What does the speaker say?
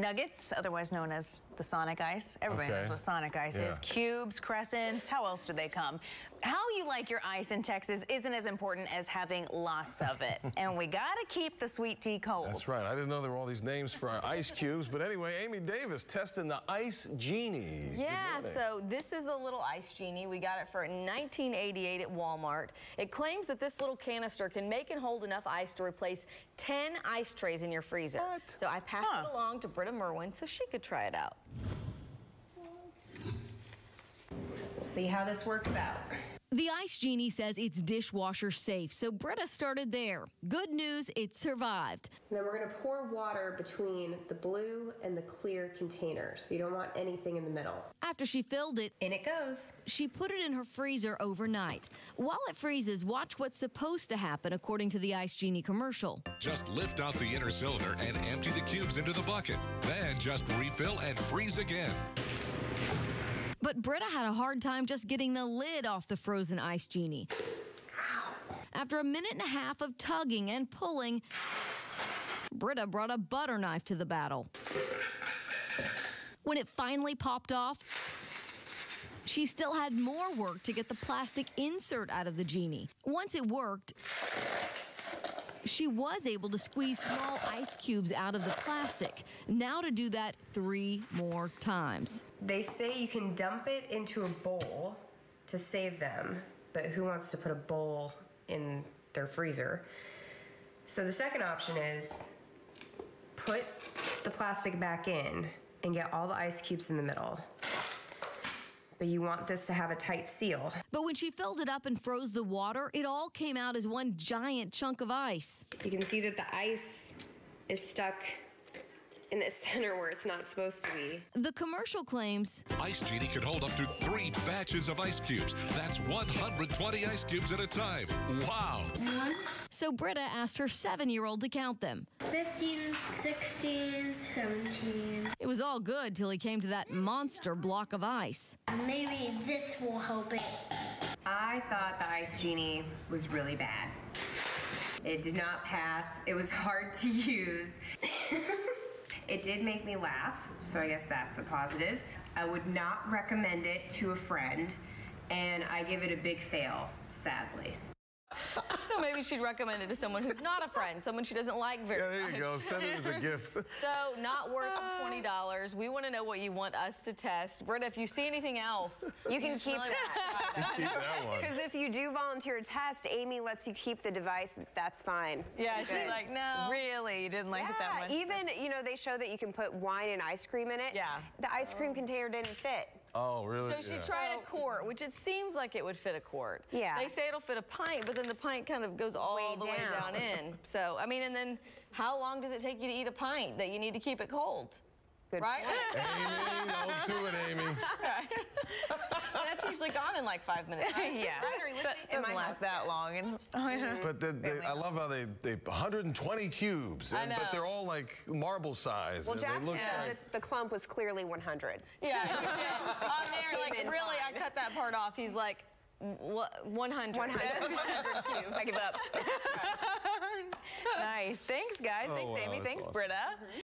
nuggets, otherwise known as the Sonic Ice. Everybody Okay. knows what Sonic Ice Yeah. is. Cubes, crescents, how else do they come? How you like your ice in Texas isn't as important as having lots of it. and we gotta keep the sweet tea cold. That's right. I didn't know there were all these names for our ice cubes. But anyway, Amy Davis testing the Ice Genie. Yeah, so this is the little ice genie. We got it for 1988 at Walmart. It claims that this little canister can make and hold enough ice to replace 10 ice trays in your freezer. What? So I passed Huh. it along to Britta Merwin so she could try it out. We'll see how this works out. The Ice Genie says it's dishwasher safe, so Britta started there. Good news, it survived. And then we're going to pour water between the blue and the clear container. So you don't want anything in the middle. After she filled it, In it goes. she put it in her freezer overnight. While it freezes, watch what's supposed to happen according to the Ice Genie commercial. Just lift out the inner cylinder and empty the cubes into the bucket. Then just refill and freeze again. But Britta had a hard time just getting the lid off the frozen Ice Genie. After a minute and a half of tugging and pulling, Britta brought a butter knife to the battle. When it finally popped off, she still had more work to get the plastic insert out of the genie. Once it worked, she was able to squeeze small ice cubes out of the plastic. Now to do that three more times. They say you can dump it into a bowl to save them, but who wants to put a bowl in their freezer? So the second option is put the plastic back in and get all the ice cubes in the middle. But you want this to have a tight seal. But when she filled it up and froze the water, it all came out as one giant chunk of ice. You can see that the ice is stuck in the center where it's not supposed to be. The commercial claims Ice Genie can hold up to three batches of ice cubes. That's 120 ice cubes at a time. Wow. So. Britta asked her seven year old to count them. 15, 16, 17. It was all good till he came to that monster block of ice. Maybe this will help it. I thought the Ice Genie was really bad. It did not pass. It was hard to use. it did make me laugh, so I guess that's the positive. I would not recommend it to a friend, and I give it a big fail, sadly. So maybe she'd recommend it to someone who's not a friend, someone she doesn't like very much. Yeah, there much. you go. Send it as a gift. So not worth $20. We want to know what you want us to test. Britta, if you see anything else, You can just keep really that. want to try Keep that one. Because if you do volunteer a test, Amy lets you keep the device. That's fine. Yeah, she's like, no. Really? You didn't like it that Yeah, much? even, you know, they show that you can put wine and ice cream in it. Yeah. The ice cream container didn't fit. Oh, really? So she Yeah. tried a quart, which it seems like it would fit a quart. Yeah. They say it'll fit a pint, but then the pint kind of goes all Way the way down. down in. So, I mean, and then how long does it take you to eat a pint that you need to keep it cold? Good Right? Amy, don't do it, Amy. That's usually gone in like five minutes. Right? Yeah. Right, or you That would doesn't think- last that long. And oh, But the, the, I love how they, they 120 cubes, and, but they're all like marble size. Well, and they Jackson said like- that the clump was clearly 100. Yeah, you. On there, like, really, I cut that part off. He's like, "Wha- 100. 100. 100 cubes. I give up. nice. Thanks, guys. Oh, Thanks, wow, Amy. that's Thanks, awesome. Britta. Mm-hmm.